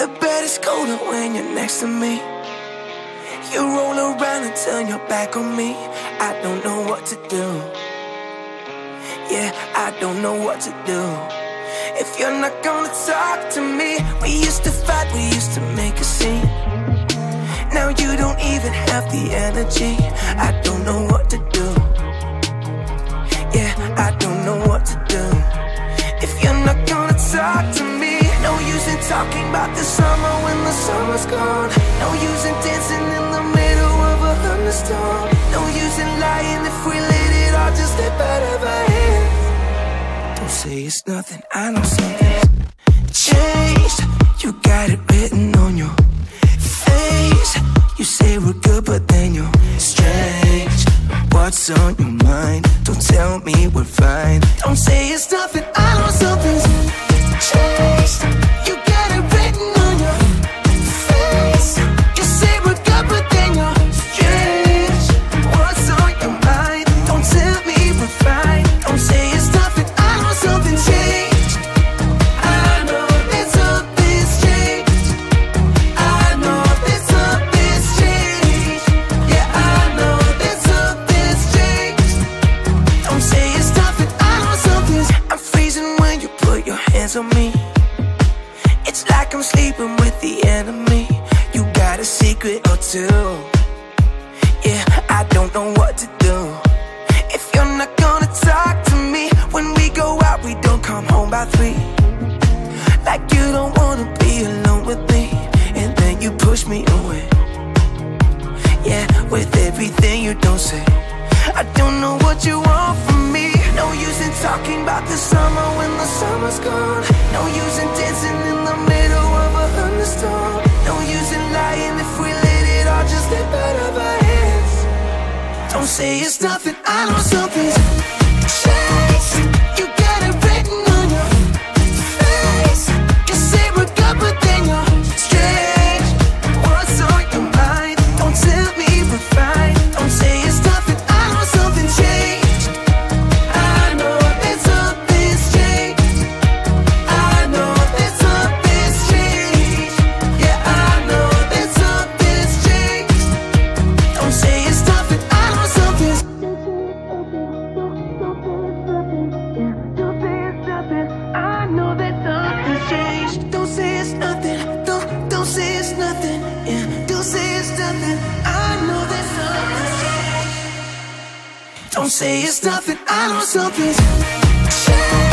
The bed is colder when you're next to me. You roll around and turn your back on me. I don't know what to do. Yeah, I don't know what to do. If you're not gonna talk to me, we used to fight, we used to make a scene. Now you don't even have the energy. I don't know what to do. Yeah, I don't know what to do. If you're not gonna talk talking about the summer when the summer's gone. No use in dancing in the middle of a thunderstorm. No use in lying if we let it all just slip out of our hands. Don't say it's nothing, I know something's changed. You got it written on your face. You say we're good, but then you're strange. What's on your mind? Don't tell me we're fine. Don't say it's nothing, I know something's changed. Put your hands on me. It's like I'm sleeping with the enemy. You got a secret or two. Yeah, I don't know what to do. If you're not gonna talk to me when we go out, we don't come home by three. Like you don't wanna be alone with me, and then you push me away. Yeah, with everything you don't say. I don't know what you want from me. No use in talking about the summer when the summer's gone. No use in dancing in the middle of a thunderstorm. No use in lying if we let it all just slip out of our hands. Don't say it's nothing, I know something's Don't say it's nothing. I know something's changed.